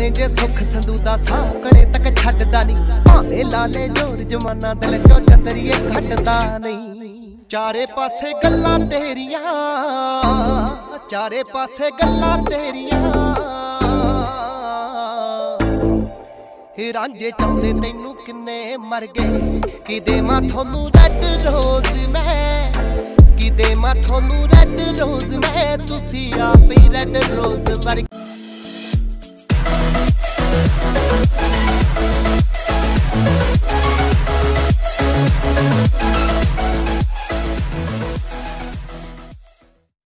ਲੈ ਜੇ ਸੁੱਖ ਸੰਧੂ ਦਾ ਸਾਹਮਣੇ ਤੱਕ ਛੱਡਦਾ ਨਹੀਂ। ਭਾਵੇਂ ਲਾਲੇ ਜੋਰ ਜਮਾਨਾ ਦਿਲ ਚੋਂ ਚੰਦਰੀਏ ਘਟਦਾ ਨਹੀਂ। ਚਾਰੇ ਪਾਸੇ ਗੱਲਾਂ ਤੇਰੀਆਂ, ਚਾਰੇ ਪਾਸੇ ਗੱਲਾਂ ਤੇਰੀਆਂ। ਰਾਂਝੇ ਚਾਹੁੰਦੇ ਤੈਨੂੰ ਕਿੰਨੇ ਮਰ ਗਏ? ਕਿਦੇ ਮਾ ਤੁਹਾਨੂੰ ਰੈੱਡ ਰੋਜ਼ ਮੈਂ? ਕਿਦੇ ਮਾ ਤੁਹਾਨੂੰ ਰੈੱਡ ਰੋਜ਼ ਮੈਂ? ਤੁਸੀਂ ਆਪ ਹੀ ਰੈੱਡ ਰੋਜ਼ ਵਰਗੇ